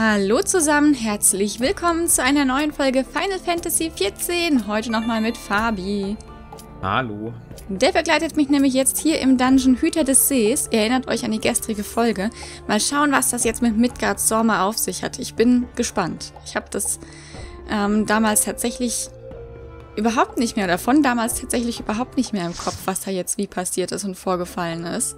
Hallo zusammen, herzlich willkommen zu einer neuen Folge Final Fantasy XIV. Heute nochmal mit Fabi. Hallo. Der begleitet mich nämlich jetzt hier im Dungeon Hüter des Sees. Ihr erinnert euch an die gestrige Folge. Mal schauen, was das jetzt mit Midgard Stormer auf sich hat. Ich bin gespannt. Ich habe das ähm, damals tatsächlich überhaupt nicht mehr, davon damals tatsächlich überhaupt nicht mehr im Kopf, was da jetzt wie passiert ist und vorgefallen ist.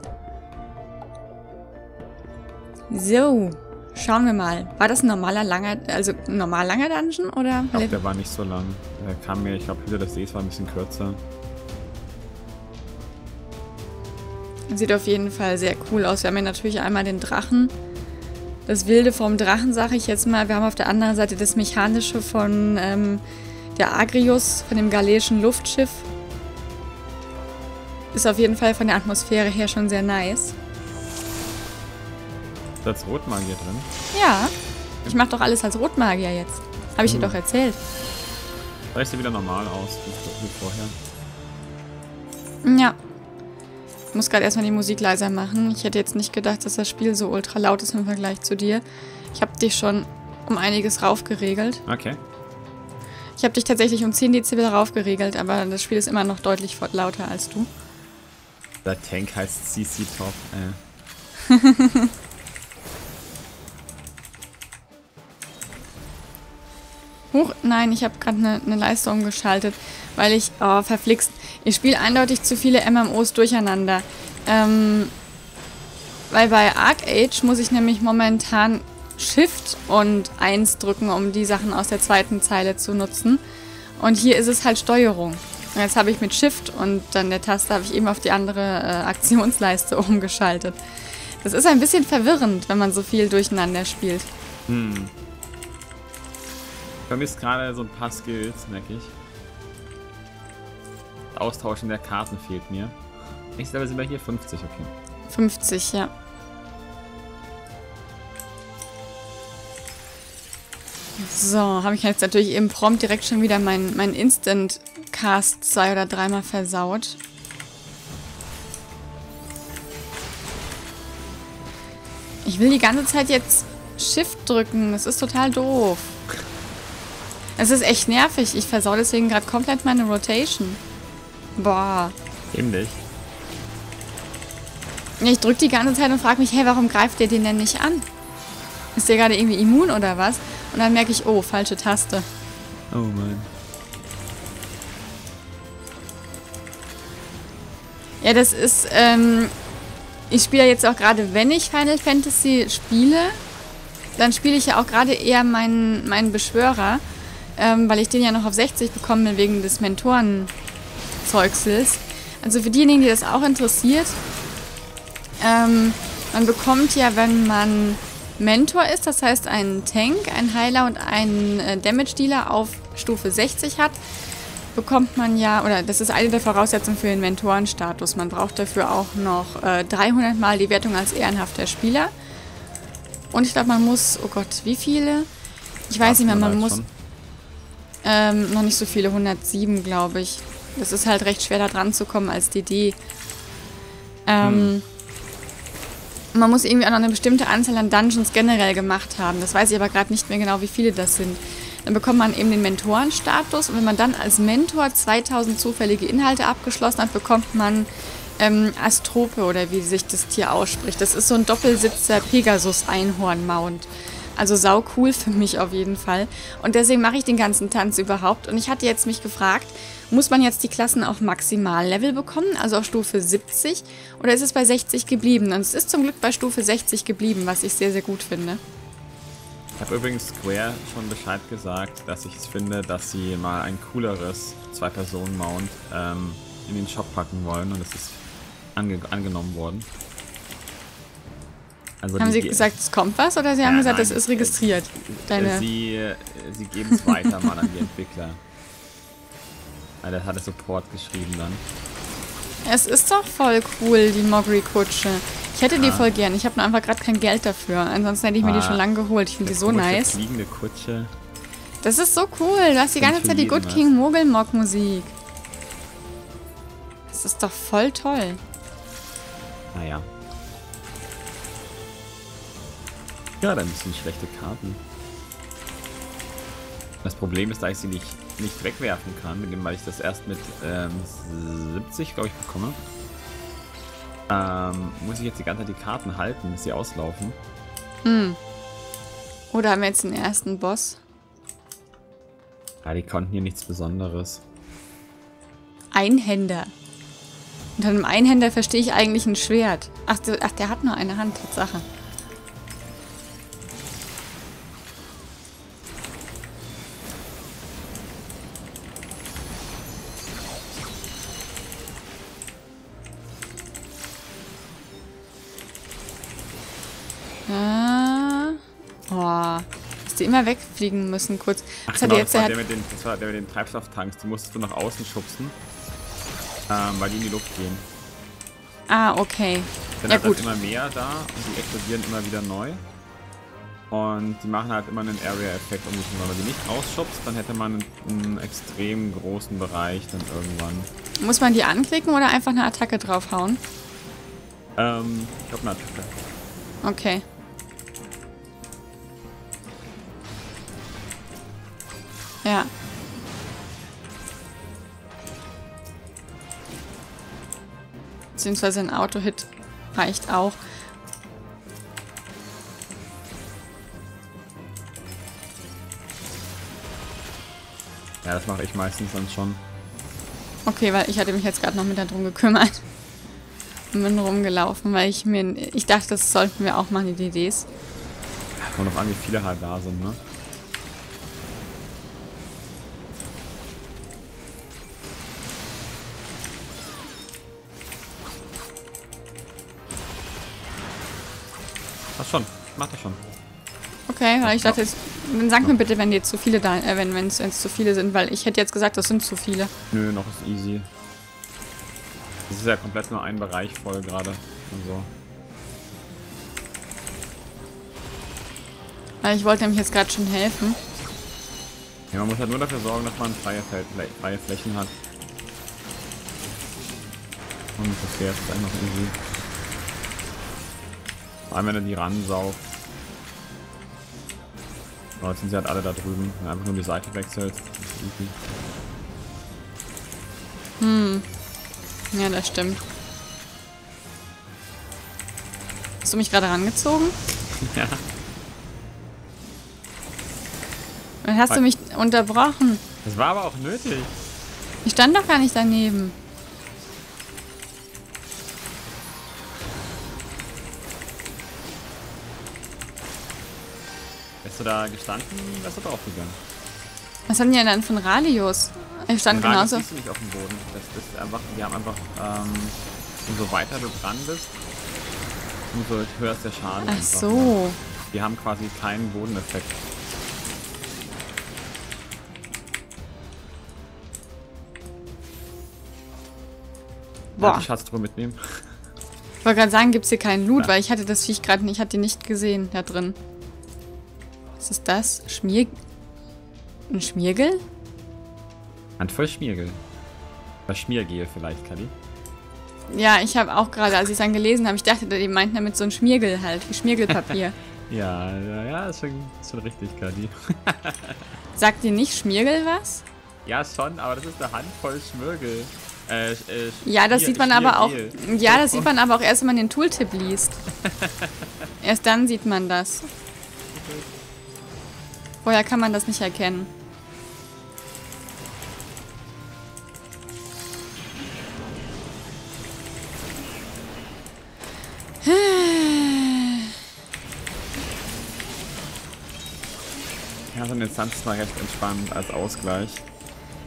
So, schauen wir mal. War das ein normaler langer, also ein normal langer Dungeon oder? Ich glaube, der war nicht so lang. Der kam mir, ich glaube, Hüter des Sees war ein bisschen kürzer. Sieht auf jeden Fall sehr cool aus. Wir haben hier natürlich einmal den Drachen. Das Wilde vom Drachen, sage ich jetzt mal. Wir haben auf der anderen Seite das Mechanische von ähm, der Agrius, von dem galeischen Luftschiff. Ist auf jeden Fall von der Atmosphäre her schon sehr nice. Ist das Rotmagier drin? Ja, ich mache doch alles als Rotmagier jetzt. Habe ich dir Mhm. doch erzählt. Da ist wieder normal aus, wie, vorher. Ja. Ich muss gerade erstmal die Musik leiser machen. Ich hätte jetzt nicht gedacht, dass das Spiel so ultra laut ist im Vergleich zu dir. Ich habe dich schon um einiges raufgeregelt. Okay. Ich habe dich tatsächlich um 10 Dezibel raufgeregelt, aber das Spiel ist immer noch deutlich lauter als du. Der Tank heißt CC Top. Äh. Huch, nein, ich habe gerade eine ne Leiste umgeschaltet, weil ich, oh, verflixt, ich spiele eindeutig zu viele MMOs durcheinander. Ähm, weil bei Arc Age muss ich nämlich momentan Shift und 1 drücken, um die Sachen aus der zweiten Zeile zu nutzen. Und hier ist es halt Steuerung. Und jetzt habe ich mit Shift und dann der Taste habe ich eben auf die andere äh, Aktionsleiste umgeschaltet. Das ist ein bisschen verwirrend, wenn man so viel durcheinander spielt. Hm. Ich vermisse gerade so ein paar Skills, merke ich. Das Austauschen der Karten fehlt mir. Nächstes Level sind wir hier 50, okay. 50, ja. So, habe ich jetzt natürlich eben prompt direkt schon wieder mein, mein Instant-Cast zwei oder dreimal versaut. Ich will die ganze Zeit jetzt Shift drücken. Das ist total doof. Es ist echt nervig. Ich versau deswegen gerade komplett meine Rotation. Boah. Ähnlich. Ja, Ich drück die ganze Zeit und frage mich, hey, warum greift der den denn nicht an? Ist der gerade irgendwie immun oder was? Und dann merke ich, oh, falsche Taste. Oh Mann. Ja, das ist, ähm, ich spiele jetzt auch gerade, wenn ich Final Fantasy spiele, dann spiele ich ja auch gerade eher meinen, meinen Beschwörer, ähm, weil ich den ja noch auf 60 bekommen will wegen des Mentoren-Zeugsels. Also für diejenigen, die das auch interessiert, ähm, man bekommt ja, wenn man Mentor ist, das heißt einen Tank, einen Heiler und einen äh, Damage-Dealer auf Stufe 60 hat, bekommt man ja, oder das ist eine der Voraussetzungen für den Mentorenstatus. Man braucht dafür auch noch äh, 300 Mal die Wertung als ehrenhafter Spieler. Und ich glaube, man muss, oh Gott, wie viele? Ich weiß nicht mehr, man muss Schon. Ähm, noch nicht so viele, 107 glaube ich. Das ist halt recht schwer da dran zu kommen als DD. Ähm, Man muss irgendwie auch noch eine bestimmte Anzahl an Dungeons generell gemacht haben. Das weiß ich aber gerade nicht mehr genau, wie viele das sind. Dann bekommt man eben den Mentorenstatus und wenn man dann als Mentor 2000 zufällige Inhalte abgeschlossen hat, bekommt man ähm, Astrope oder wie sich das Tier ausspricht. Das ist so ein Doppelsitzer Pegasus-Einhorn-Mount. Also sau cool für mich auf jeden Fall. Und deswegen mache ich den ganzen Tanz überhaupt. Und ich hatte jetzt mich gefragt, muss man jetzt die Klassen auf Maximallevel bekommen, also auf Stufe 70, oder ist es bei 60 geblieben? Und es ist zum Glück bei Stufe 60 geblieben, was ich sehr, sehr gut finde. Ich habe übrigens Square schon Bescheid gesagt, dass ich es finde, dass sie mal ein cooleres Zwei-Personen-Mount ähm, in den Shop packen wollen und es ist ange angenommen worden. Also Haben die Sie ge- gesagt, es kommt was, oder Sie haben Ja, gesagt, nein, es ist registriert? äh, Deine Sie, äh, sie geben es weiter mal an die Entwickler. Ah, der hatte Support geschrieben dann. Es ist doch voll cool, die Mogri-Kutsche. Ich hätte die Ah. voll gern. Ich habe nur einfach gerade kein Geld dafür. Ansonsten hätte ich mir die Ah. schon lange geholt. Ich finde die so nice. Fliegende Kutsche. Das ist so cool. Du hast die ganze Zeit die Good was. King Mogelmock Musik. Das ist doch voll toll. Naja. Ja, dann sind schlechte Karten. Das Problem ist, da ich sie nicht, nicht wegwerfen kann, weil ich das erst mit ähm, 70, glaube ich, bekomme, ähm, muss ich jetzt die ganze Zeit die Karten halten, bis sie auslaufen. Hm. Oder haben wir jetzt den ersten Boss? Ja, die konnten hier nichts Besonderes. Einhänder. Unter einem Einhänder verstehe ich eigentlich ein Schwert. Ach, ach, der hat nur eine Hand, Tatsache. Ah. Boah. Dass die immer wegfliegen müssen, kurz. Ach, genau, das, war der mit den, das war der mit den Treibstofftanks. Die musstest du nach außen schubsen. Ähm, weil die in die Luft gehen. Ah, okay. Dann ja, hat gut. immer mehr da und die explodieren immer wieder neu. Und die machen halt immer einen Area-Effekt um sich Wenn man die nicht rausschubst, dann hätte man einen, einen, extrem großen Bereich dann irgendwann. Muss man die anklicken oder einfach eine Attacke draufhauen? Ähm, ich glaube eine Attacke. Okay. Ja. Beziehungsweise ein Auto-Hit reicht auch. Ja, das mache ich meistens dann schon. Okay, weil ich hatte mich jetzt gerade noch mit darum gekümmert. Und bin rumgelaufen, weil ich mir... Ich dachte, das sollten wir auch machen, die DDs. Kommt noch an, wie viele halt da sind, ne? Schon. Mach das schon. Okay, weil ich dachte jetzt, dann sag mir bitte, wenn jetzt zu viele da, äh, wenn es zu viele sind, weil ich hätte jetzt gesagt, das sind zu viele. Nö, noch ist easy. Das ist ja komplett nur ein Bereich voll gerade. Also. Weil ich wollte nämlich jetzt gerade schon helfen. Ja, man muss halt nur dafür sorgen, dass man freie, Feld, freie Flächen hat. Und das wäre jetzt einfach easy. Vor allem, wenn er die ransaugt. Oh, jetzt sind sie halt alle da drüben. Wenn einfach nur die Seite wechselt. Hm. Ja, das stimmt. Hast du mich gerade rangezogen? Ja. Dann hast du mich unterbrochen. Das war aber auch nötig. Ich stand doch gar nicht daneben. Du da gestanden, wärst du draufgegangen. Was haben die denn dann von Radios? Ich stand Den genauso. Radius nicht auf dem Boden. Das ist einfach, die haben einfach, ähm, umso weiter du dran bist, umso höher ist der Schaden. Ach so. Ne? Die haben quasi keinen Bodeneffekt. Boah. Die Schatztruhe mitnehmen. Ich wollte gerade sagen, gibt es hier keinen Loot, ja. weil ich hatte das Viech gerade nicht, ich hatte die nicht gesehen da drin. Was ist das? Schmier... Ein Schmiergel? Handvoll Schmiergel. Oder Schmiergel vielleicht, Kali. Ja, ich habe auch gerade, als ich es dann gelesen habe, ich dachte, die meinten damit so ein Schmiergel halt, wie Schmiergelpapier. ja, ja, ja, ist schon, ist schon richtig, Kali. Sagt dir nicht Schmiergel was? Ja, schon, aber das ist eine Handvoll Schmiergel. Äh, äh, ja, das sieht man aber auch. Ja, das sieht man aber auch erst, wenn man den Tooltip liest. erst dann sieht man das. Vorher kann man das nicht erkennen. Ja, so eine Instanz ist mal recht entspannt als Ausgleich.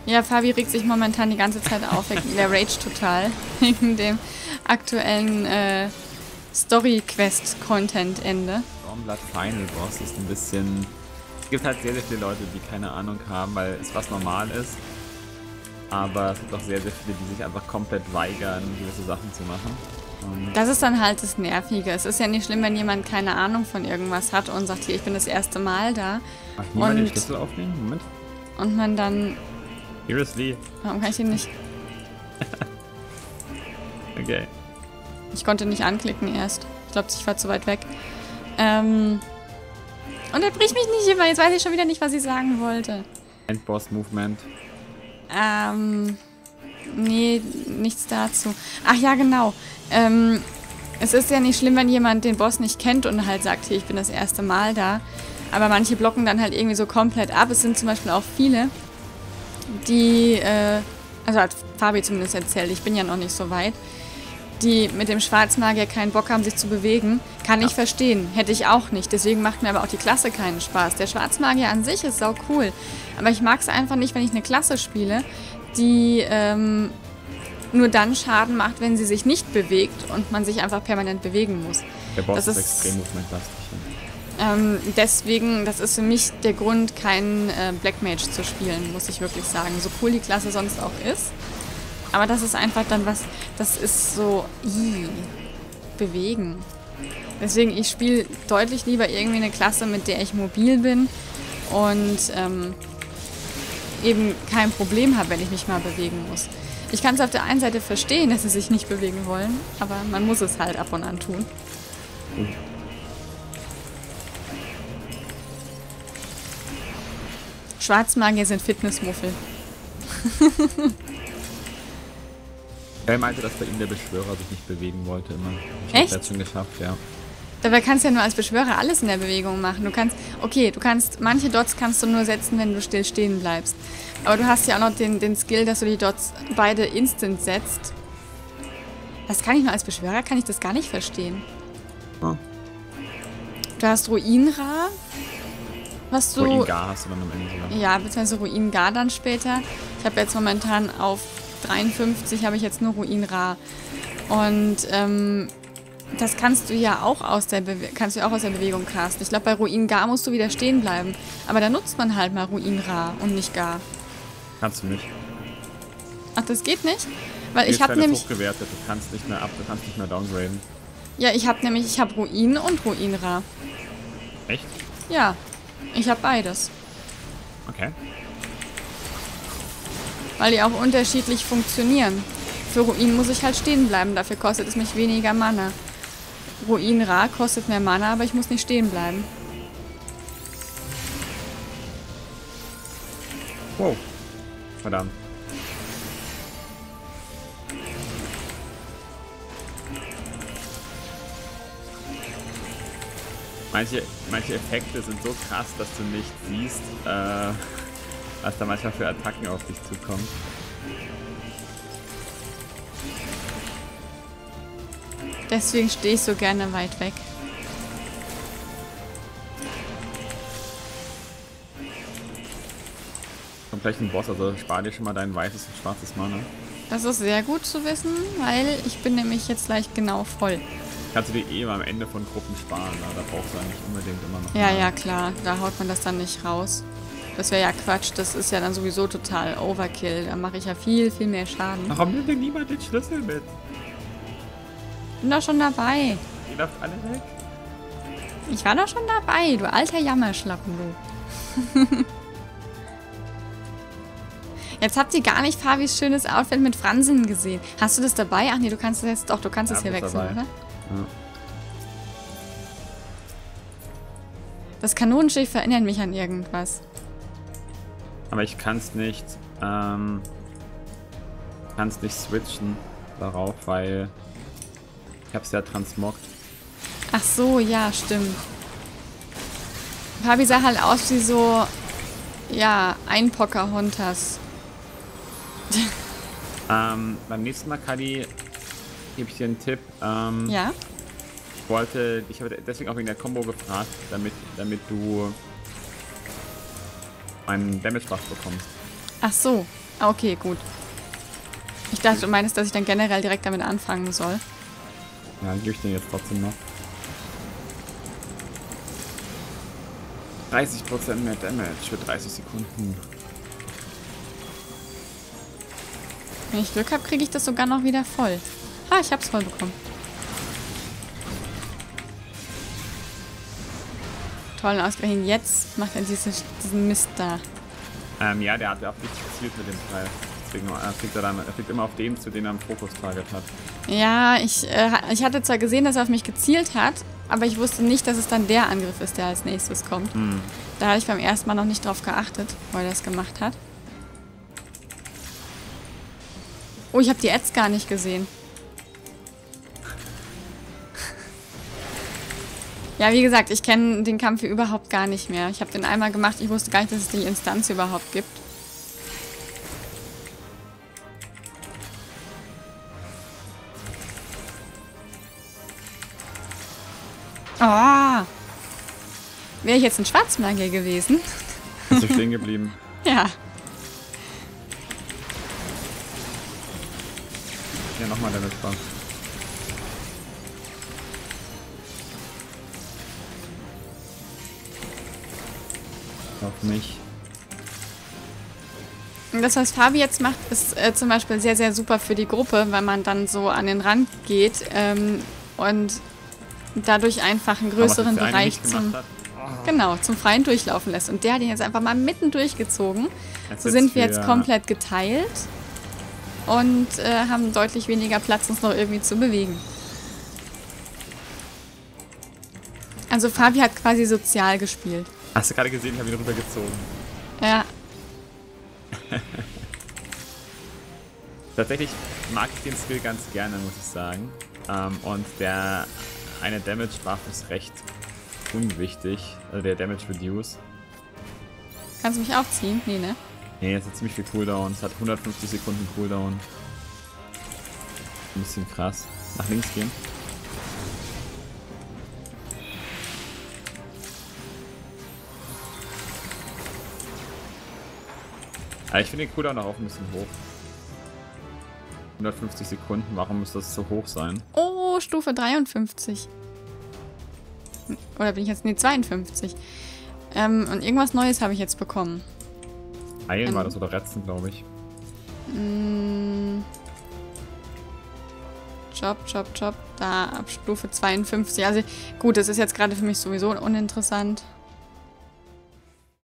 Ja, Fabi regt sich momentan die ganze Zeit auf. Der rage total. Wegen dem aktuellen äh, Story-Quest-Content-Ende. Stormblood Final Boss ist ein bisschen gibt halt sehr, sehr viele Leute, die keine Ahnung haben, weil es was normal ist. Aber es gibt auch sehr, sehr viele, die sich einfach komplett weigern, gewisse Sachen zu machen. Und das ist dann halt das Nervige. Es ist ja nicht schlimm, wenn jemand keine Ahnung von irgendwas hat und sagt, hier, ich bin das erste Mal da. Ach, nie mal den Schlüssel aufnehmen? Moment. Und man dann... Here is Lee. Warum kann ich den nicht... okay. Ich konnte nicht anklicken erst. Ich glaube, ich war zu weit weg. Ähm... Unterbrich mich nicht immer, jetzt weiß ich schon wieder nicht, was ich sagen wollte. Endboss-Movement. Ähm, nee, nichts dazu. Ach ja, genau. Ähm, es ist ja nicht schlimm, wenn jemand den Boss nicht kennt und halt sagt, hier, ich bin das erste Mal da. Aber manche blocken dann halt irgendwie so komplett ab. Es sind zum Beispiel auch viele, die, äh, also hat Fabi zumindest erzählt, ich bin ja noch nicht so weit, die mit dem Schwarzmagier keinen Bock haben, sich zu bewegen, kann ja. ich verstehen. Hätte ich auch nicht. Deswegen macht mir aber auch die Klasse keinen Spaß. Der Schwarzmagier an sich ist sau cool. Aber ich mag es einfach nicht, wenn ich eine Klasse spiele, die ähm, nur dann Schaden macht, wenn sie sich nicht bewegt und man sich einfach permanent bewegen muss. Der Boss das ist extrem movementlastig. Ähm, deswegen, das ist für mich der Grund, keinen äh, Black Mage zu spielen, muss ich wirklich sagen. So cool die Klasse sonst auch ist. Aber das ist einfach dann was, das ist so, ii, bewegen. Deswegen, ich spiele deutlich lieber irgendwie eine Klasse, mit der ich mobil bin und ähm, eben kein Problem habe, wenn ich mich mal bewegen muss. Ich kann es auf der einen Seite verstehen, dass sie sich nicht bewegen wollen, aber man muss es halt ab und an tun. Schwarzmagier sind Fitnessmuffel. er meinte, dass bei ihm der Beschwörer sich nicht bewegen wollte immer. Ich Echt? Schon geschafft, ja. Dabei kannst du ja nur als Beschwörer alles in der Bewegung machen. Du kannst, okay, du kannst, manche Dots kannst du nur setzen, wenn du still stehen bleibst. Aber du hast ja auch noch den, den Skill, dass du die Dots beide instant setzt. Das kann ich nur als Beschwörer, kann ich das gar nicht verstehen. Oh. Du hast Ruinra, was du... Ruingar hast du dann am Ende sogar. Ja, beziehungsweise Ruingar dann später. Ich habe jetzt momentan auf 53 habe ich jetzt nur Ruinra. Und ähm, das kannst du ja auch aus der, Bewe kannst du auch aus der Bewegung casten. Ich glaube, bei Ruin Gar musst du wieder stehen bleiben. Aber da nutzt man halt mal Ruin Ra und nicht Gar. Kannst du nicht. Ach, das geht nicht? Weil ich habe nämlich... hochgewertet. Du kannst nicht mehr ab, du kannst nicht mehr downgraden. Ja, ich habe nämlich, ich habe Ruin und Ruin Ra. Echt? Ja, ich habe beides. Okay. Weil die auch unterschiedlich funktionieren. Für Ruin muss ich halt stehen bleiben, dafür kostet es mich weniger Mana. Ruin Ra kostet mehr Mana, aber ich muss nicht stehen bleiben. Wow. Verdammt. Manche, manche Effekte sind so krass, dass du nicht siehst, äh, was da manchmal für Attacken auf dich zukommen. Deswegen stehe ich so gerne weit weg. Kommt gleich ein Boss, also spar dir schon mal dein weißes und schwarzes Mana. Das ist sehr gut zu wissen, weil ich bin nämlich jetzt gleich genau voll. Kannst du dir eh mal am Ende von Gruppen sparen, ne? da brauchst du eigentlich unbedingt immer noch. Ja, mal. ja, klar, da haut man das dann nicht raus. Das wäre ja Quatsch, das ist ja dann sowieso total Overkill. Da mache ich ja viel, viel mehr Schaden. Warum nimmt denn niemand den Schlüssel mit? bin doch schon dabei. Die läuft alle weg. Ich war doch schon dabei, du alter Jammerschlappen, du. Jetzt habt ihr gar nicht Fabis schönes Outfit mit Fransen gesehen. Hast du das dabei? Ach nee, du kannst es jetzt doch, du kannst es hier wechseln, dabei. oder? Ja. Das Kanonenschiff erinnert mich an irgendwas. Aber ich kann es nicht, ähm, kann es nicht switchen darauf, weil ich hab's ja transmoggt. Ach so, ja, stimmt. Fabi sah halt aus wie so, ja, ein Pocahontas. ähm, beim nächsten Mal, Kadi, gebe ich dir einen Tipp. Ähm, ja? Ich wollte, ich habe deswegen auch wegen der Combo gefragt, damit, damit du einen Damage-Buff bekommst. Ach so, ah, okay, gut. Ich dachte, du meinst, dass ich dann generell direkt damit anfangen soll. Ja, gebe ich den jetzt trotzdem noch. 30% mehr Damage für 30 Sekunden. Wenn ich Glück habe, kriege ich das sogar noch wieder voll. Ah, ich habe es voll bekommen. Toll, ausgerechnet jetzt macht er diese, diesen Mist da. Ähm, ja, der hat ja auch nicht gezielt mit dem Teil. Deswegen äh, fliegt er dann, er fliegt immer auf den, zu dem er einen Fokus-Target hat. Ja, ich, äh, ich hatte zwar gesehen, dass er auf mich gezielt hat, aber ich wusste nicht, dass es dann der Angriff ist, der als nächstes kommt. Hm. Da hatte ich beim ersten Mal noch nicht drauf geachtet, wo er das gemacht hat. Oh, ich habe die Ads gar nicht gesehen. Ja, wie gesagt, ich kenne den Kampf hier überhaupt gar nicht mehr. Ich habe den einmal gemacht, ich wusste gar nicht, dass es die Instanz überhaupt gibt. Oh! Wäre ich jetzt ein Schwarzmagier gewesen? Bist du stehen geblieben? Ja. Ja, nochmal Damage Bump. Auf mich. Das, was Fabi jetzt macht, ist äh, zum Beispiel sehr, sehr super für die Gruppe, weil man dann so an den Rand geht ähm, und dadurch einfach einen größeren Aber Bereich zum, hat, genau, zum Freien durchlaufen lässt. Und der hat ihn jetzt einfach mal mitten durchgezogen. jetzt So sind wir jetzt komplett geteilt und äh, haben deutlich weniger Platz, uns noch irgendwie zu bewegen. Also Fabi hat quasi sozial gespielt. Hast du gerade gesehen, ich habe ihn rübergezogen. Ja, Tatsächlich mag ich den Skill ganz gerne, muss ich sagen. Ähm, und der eine Damage Buff ist recht unwichtig. Also der Damage Reduce. kannst du mich aufziehen? Nee, ne? Nee, es hat ziemlich viel Cooldown. Es hat 150 Sekunden Cooldown. Ein bisschen krass. Nach links gehen. Aber ich finde den Cooldown auch ein bisschen hoch. 150 Sekunden, warum muss das so hoch sein? Oh, Stufe 53. Oder bin ich jetzt? Nee, 52. Ähm, und irgendwas Neues habe ich jetzt bekommen. Eilen Ähm. war das oder Retzen, glaube ich. Mm. Job, Job, Job. Da ab Stufe 52. Also gut, das ist jetzt gerade für mich sowieso uninteressant.